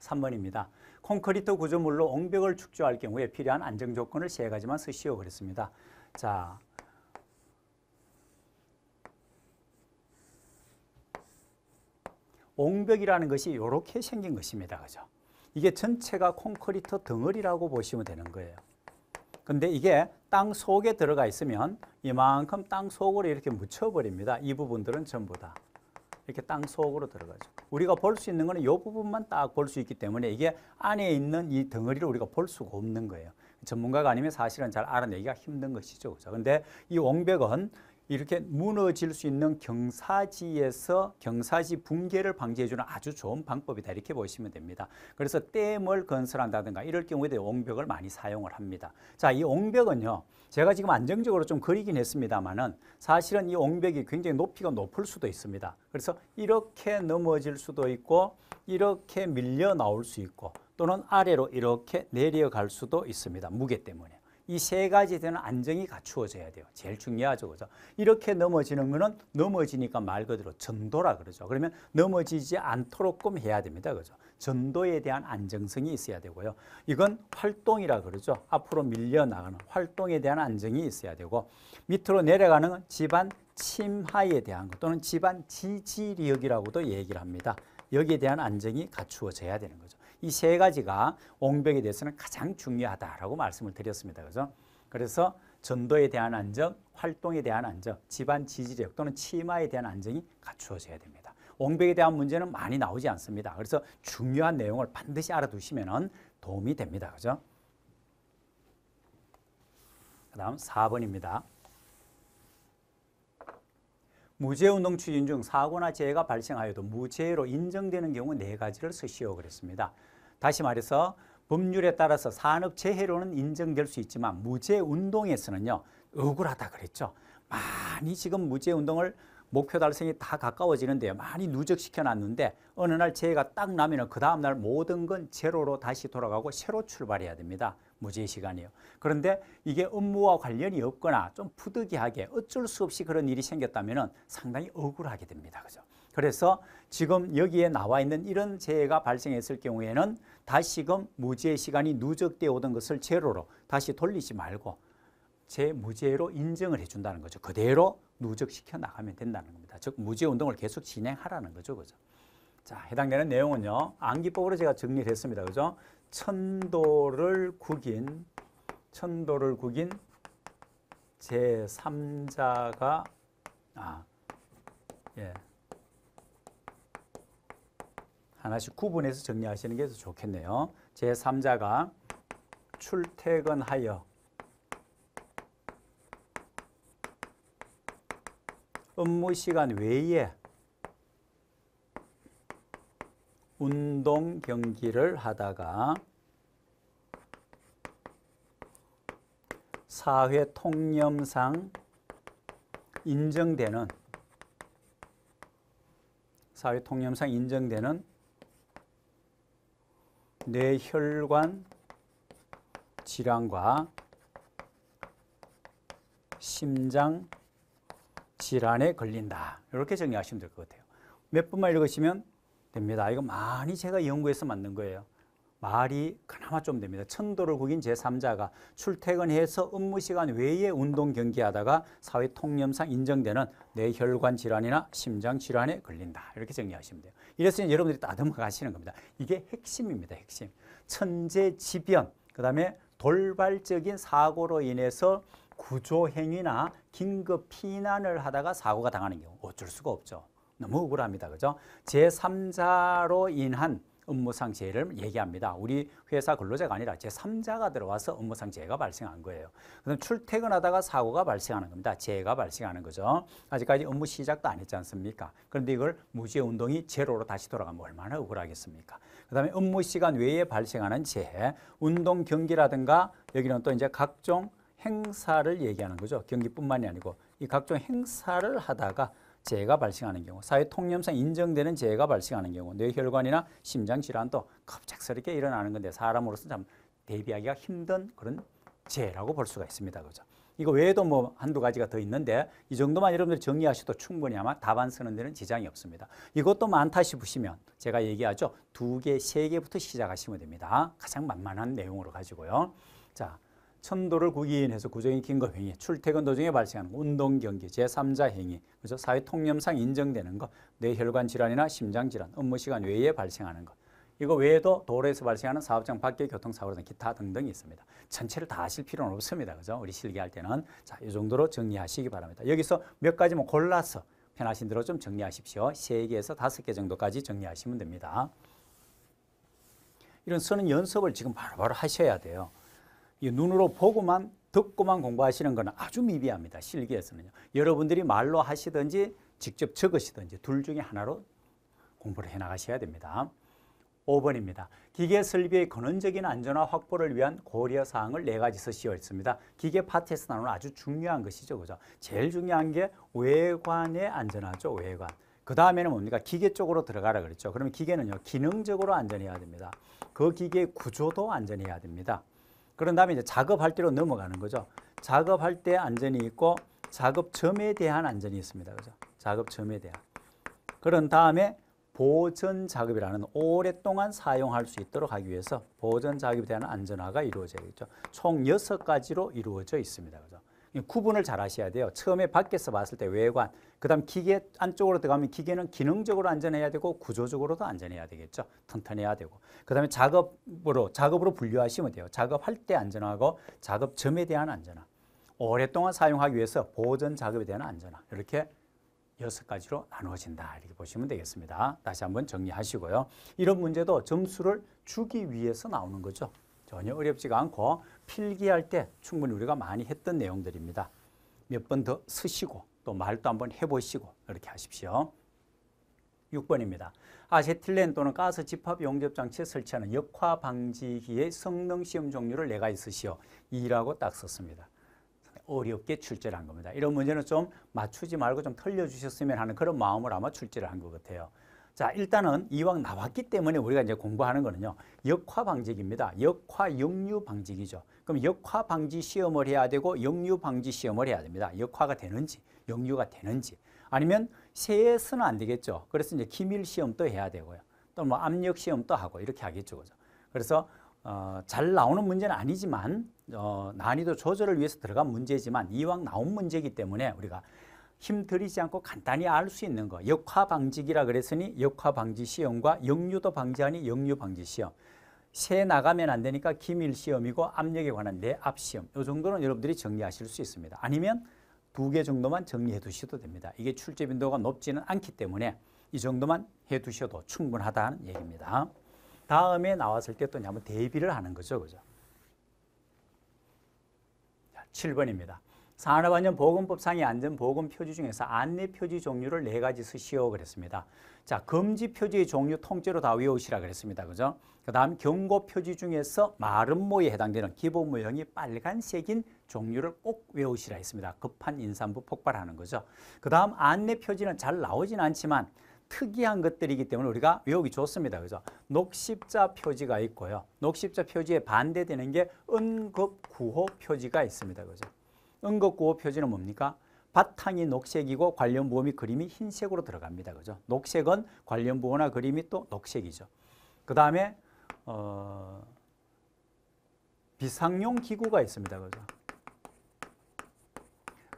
3번입니다. 콘크리트 구조물로 옹벽을 축조할 경우에 필요한 안정 조건을 세 가지만 쓰시오 그랬습니다. 자, 옹벽이라는 것이 이렇게 생긴 것입니다. 그죠? 이게 전체가 콘크리트 덩어리라고 보시면 되는 거예요. 근데 이게 땅 속에 들어가 있으면 이만큼 땅 속으로 이렇게 묻혀버립니다. 이 부분들은 전부 다. 이렇게 땅 속으로 들어가죠. 우리가 볼 수 있는 거는 이 부분만 딱 볼 수 있기 때문에 이게 안에 있는 이 덩어리를 우리가 볼 수가 없는 거예요. 전문가가 아니면 사실은 잘 알아내기가 힘든 것이죠. 그죠? 근데 이 옹벽은 이렇게 무너질 수 있는 경사지에서 경사지 붕괴를 방지해주는 아주 좋은 방법이다 이렇게 보시면 됩니다. 그래서 댐을 건설한다든가 이럴 경우에도 옹벽을 많이 사용을 합니다. 자, 이 옹벽은요. 제가 지금 안정적으로 좀 그리긴 했습니다만은 사실은 이 옹벽이 굉장히 높이가 높을 수도 있습니다. 그래서 이렇게 넘어질 수도 있고 이렇게 밀려 나올 수 있고 또는 아래로 이렇게 내려갈 수도 있습니다. 무게 때문에. 이 세 가지에 대한 안정이 갖추어져야 돼요. 제일 중요하죠. 그죠? 이렇게 넘어지는 거는 넘어지니까 말 그대로 전도라 그러죠. 그러면 넘어지지 않도록 끔 해야 됩니다. 그죠? 전도에 대한 안정성이 있어야 되고요. 이건 활동이라 그러죠. 앞으로 밀려나가는 활동에 대한 안정이 있어야 되고 밑으로 내려가는 집안 침하에 대한 것 또는 집안 지지력이라고도 얘기를 합니다. 여기에 대한 안정이 갖추어져야 되는 거죠. 이 세 가지가 옹벽에 대해서는 가장 중요하다라고 말씀을 드렸습니다. 그죠? 그래서 전도에 대한 안정, 활동에 대한 안정, 집안 지지력 또는 치마에 대한 안정이 갖추어져야 됩니다. 옹벽에 대한 문제는 많이 나오지 않습니다. 그래서 중요한 내용을 반드시 알아두시면 도움이 됩니다. 그죠? 그 다음 4번입니다. 무죄운동 추진 중 사고나 재해가 발생하여도 무죄로 인정되는 경우 네 가지를 쓰시오 그랬습니다. 다시 말해서 법률에 따라서 산업재해로는 인정될 수 있지만 무죄운동에서는요 억울하다 그랬죠. 많이 지금 무죄운동을 목표 달성이 다 가까워지는데요. 많이 누적시켜 놨는데 어느 날 재해가 딱 나면 그 다음날 모든 건 제로로 다시 돌아가고 새로 출발해야 됩니다. 무죄 시간이요. 그런데 이게 업무와 관련이 없거나 좀 푸득이하게 어쩔 수 없이 그런 일이 생겼다면 상당히 억울하게 됩니다. 그죠? 그래서 지금 여기에 나와 있는 이런 재해가 발생했을 경우에는 다시금 무죄 시간이 누적되어 오던 것을 제로로 다시 돌리지 말고 제 무죄로 인정을 해준다는 거죠. 그대로 누적시켜 나가면 된다는 겁니다. 즉 무죄 운동을 계속 진행하라는 거죠, 그죠? 자, 해당되는 내용은요. 암기법으로 제가 정리를 했습니다. 그죠? 천도를 구긴 천도를 구긴 제3자가 아, 예. 하나씩 구분해서 정리하시는 게 더 좋겠네요. 제3자가 출퇴근하여 업무 시간 외에 운동 경기를 하다가 사회 통념상 인정되는 사회 통념상 인정되는 뇌혈관 질환과 심장 질환에 걸린다. 이렇게 정리하시면 될 것 같아요. 몇 분만 읽으시면 됩니다. 이거 많이 제가 연구해서 만든 거예요. 말이 그나마 좀 됩니다. 천도를 구긴 제3자가 출퇴근해서 업무 시간 외에 운동 경기하다가 사회 통념상 인정되는 뇌혈관 질환이나 심장 질환에 걸린다. 이렇게 정리하시면 돼요. 이래서 여러분들이 따듬어 가시는 겁니다. 이게 핵심입니다. 핵심. 천재지변, 그 다음에 돌발적인 사고로 인해서 구조행위나 긴급 피난을 하다가 사고가 당하는 경우 어쩔 수가 없죠. 너무 억울합니다. 그죠? 제3자로 인한 업무상 재해를 얘기합니다. 우리 회사 근로자가 아니라 제3자가 들어와서 업무상 재해가 발생한 거예요. 그럼 출퇴근하다가 사고가 발생하는 겁니다. 재해가 발생하는 거죠. 아직까지 업무 시작도 안 했지 않습니까? 그런데 이걸 무죄 운동이 제로로 다시 돌아가면 얼마나 억울하겠습니까? 그다음에 업무 시간 외에 발생하는 재해, 운동 경기라든가 여기는 또 이제 각종 행사를 얘기하는 거죠. 경기뿐만이 아니고 이 각종 행사를 하다가 재해가 발생하는 경우, 사회 통념상 인정되는 재해가 발생하는 경우, 뇌혈관이나 심장 질환도 갑작스럽게 일어나는 건데 사람으로서 참 대비하기가 힘든 그런 재해라고 볼 수가 있습니다. 그죠? 이거 외에도 뭐 한두 가지가 더 있는데 이 정도만 여러분들이 정리하셔도 충분히 아마 답안 쓰는 데는 지장이 없습니다. 이것도 많다 싶으시면 제가 얘기하죠. 두 개, 세 개부터 시작하시면 됩니다. 가장 만만한 내용으로 가지고요. 자, 천도를 구기인해서 구정인 긴급 행위, 출퇴근 도중에 발생하는 운동 경기, 제3자 행위, 그죠? 사회 통념상 인정되는 것, 뇌혈관 질환이나 심장 질환, 업무 시간 외에 발생하는 것. 이거 외에도 도로에서 발생하는 사업장 밖의 교통사고 등 기타 등등이 있습니다. 전체를 다 하실 필요는 없습니다. 그죠? 우리 실기할 때는 자, 이 정도로 정리하시기 바랍니다. 여기서 몇 가지만 골라서 편하신 대로 좀 정리하십시오. 세 개에서 다섯 개 정도까지 정리하시면 됩니다. 이런 쓰는 연습을 지금 바로바로 하셔야 돼요. 이 눈으로 보고만 듣고만 공부하시는 것은 아주 미비합니다. 실기에서는요. 여러분들이 말로 하시든지 직접 적으시든지 둘 중에 하나로 공부를 해 나가셔야 됩니다. 5번입니다. 기계 설비의 근원적인 안전화 확보를 위한 고려 사항을 네 가지 쓰시어 있습니다. 기계 파트에서 나오는 아주 중요한 것이죠. 그죠? 제일 중요한 게 외관의 안전화죠. 외관. 그 다음에는 뭡니까? 기계 쪽으로 들어가라 그랬죠. 그러면 기계는요. 기능적으로 안전해야 됩니다. 그 기계의 구조도 안전해야 됩니다. 그런 다음에 이제 작업할 때로 넘어가는 거죠. 작업할 때 안전이 있고 작업점에 대한 안전이 있습니다. 그죠? 작업점에 대한. 그런 다음에 보전 작업이라는 오랫동안 사용할 수 있도록 하기 위해서 보전 작업에 대한 안전화가 이루어져야 겠죠. 총 여섯 가지로 이루어져 있습니다. 그죠? 구분을 잘 하셔야 돼요. 처음에 밖에서 봤을 때 외관, 그 다음 기계 안쪽으로 들어가면 기계는 기능적으로 안전해야 되고 구조적으로도 안전해야 되겠죠. 튼튼해야 되고. 그 다음에 작업으로, 작업으로 분류하시면 돼요. 작업할 때 안전하고 작업점에 대한 안전화. 오랫동안 사용하기 위해서 보전 작업에 대한 안전화. 이렇게 여섯 가지로 나누어진다 이렇게 보시면 되겠습니다. 다시 한번 정리하시고요. 이런 문제도 점수를 주기 위해서 나오는 거죠. 전혀 어렵지가 않고 필기할 때 충분히 우리가 많이 했던 내용들입니다. 몇 번 더 쓰시고 또 말도 한번 해보시고 이렇게 하십시오. 6번입니다. 아세틸렌 또는 가스 집합 용접 장치에 설치하는 역화 방지기의 성능 시험 종류를 내가 있으시오. 2라고 딱 썼습니다. 어렵게 출제를 한 겁니다. 이런 문제는 좀 맞추지 말고 좀 털려주셨으면 하는 그런 마음을 아마 출제를 한 것 같아요. 자, 일단은 이왕 나왔기 때문에 우리가 이제 공부하는 거는요. 역화 방지기입니다. 역화 역류 방지기죠. 그럼 역화 방지 시험을 해야 되고 역류 방지 시험을 해야 됩니다. 역화가 되는지, 역류가 되는지. 아니면 세에서는 안 되겠죠. 그래서 이제 기밀 시험도 해야 되고요. 또 뭐 압력 시험도 하고 이렇게 하겠죠. 그죠? 그래서 어, 잘 나오는 문제는 아니지만 어, 난이도 조절을 위해서 들어간 문제지만 이왕 나온 문제이기 때문에 우리가 힘 들이지 않고 간단히 알 수 있는 거 역화 방지기라 그랬으니 역화 방지 시험과 역류도 방지하니 역류 방지 시험 새 나가면 안 되니까 기밀 시험이고 압력에 관한 내압 시험 이 정도는 여러분들이 정리하실 수 있습니다 아니면 두 개 정도만 정리해 두셔도 됩니다 이게 출제 빈도가 높지는 않기 때문에 이 정도만 해 두셔도 충분하다는 얘기입니다 다음에 나왔을 때 또 한번 대비를 하는 거죠. 그죠? 7번입니다. 산업안전 보건법상의 안전보건 표지 중에서 안내 표지 종류를 네 가지 쓰시오 그랬습니다. 자, 금지 표지의 종류 통째로 다 외우시라 그랬습니다. 그죠? 그 다음 경고 표지 중에서 마름모에 해당되는 기본 모형이 빨간색인 종류를 꼭 외우시라 했습니다. 급한 인산부 폭발하는 거죠. 그 다음 안내 표지는 잘 나오진 않지만 특이한 것들이기 때문에 우리가 외우기 좋습니다. 그죠? 녹십자 표지가 있고요. 녹십자 표지에 반대되는 게 응급구호 표지가 있습니다. 그죠? 응급구호 표지는 뭡니까? 바탕이 녹색이고 관련 부호미 그림이 흰색으로 들어갑니다. 그죠? 녹색은 관련 부호나 그림이 또 녹색이죠. 그 다음에 어, 비상용 기구가 있습니다. 그죠?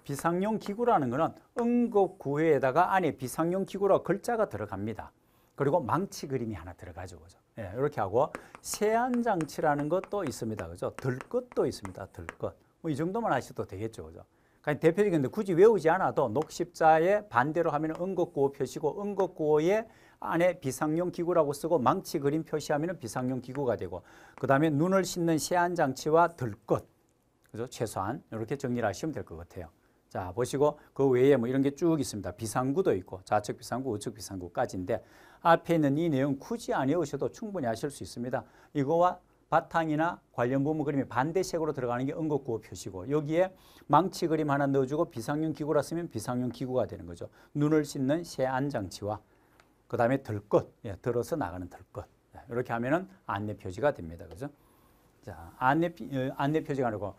비상용 기구라는 것은 응급구호에다가 안에 비상용 기구라 글자가 들어갑니다. 그리고 망치 그림이 하나 들어가죠. 그죠? 예, 이렇게 하고 세안장치라는 것도 있습니다. 그죠? 들것도 있습니다. 들것. 뭐 이 정도만 하셔도 되겠죠. 그죠? 그러니까 대표적인 데 굳이 외우지 않아도 녹십자에 반대로 하면 응급구호 표시고 응급구호에 안에 비상용 기구라고 쓰고 망치 그림 표시하면 비상용 기구가 되고 그 다음에 눈을 씻는 세안 장치와 들것 그죠? 최소한 이렇게 정리를 하시면 될 것 같아요. 자, 보시고 그 외에 뭐 이런 게 쭉 있습니다. 비상구도 있고 좌측 비상구, 우측 비상구까지인데 앞에 있는 이 내용 굳이 안 외우셔도 충분히 하실 수 있습니다. 이거와 바탕이나 관련 부분 그림이 반대색으로 들어가는 게 응급구호 표시고 여기에 망치 그림 하나 넣어주고 비상용 기구라 쓰면 비상용 기구가 되는 거죠. 눈을 씻는 세안 장치와 그 다음에 들것, 예, 들어서 나가는 들것 예, 이렇게 하면 은 안내 표지가 됩니다. 그죠? 자, 안내, 어, 안내 표지가 아니고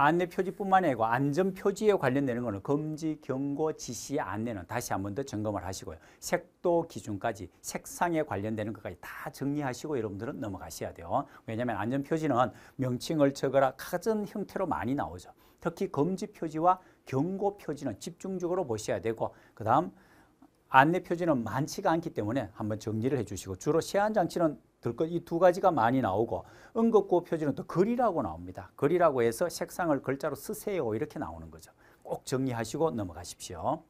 안내 표지뿐만 아니고 안전 표지에 관련되는 거는 금지, 경고, 지시, 안내는 다시 한 번 더 점검을 하시고요. 색도 기준까지 색상에 관련되는 것까지 다 정리하시고 여러분들은 넘어가셔야 돼요. 왜냐하면 안전 표지는 명칭을 적어라 같은 형태로 많이 나오죠. 특히 금지 표지와 경고 표지는 집중적으로 보셔야 되고 그 다음 안내 표지는 많지가 않기 때문에 한번 정리를 해주시고 주로 세안 장치는 들것 이 두 가지가 많이 나오고 응급구호 표지는 또 글이라고 나옵니다. 글이라고 해서 색상을 글자로 쓰세요 이렇게 나오는 거죠. 꼭 정리하시고 넘어가십시오.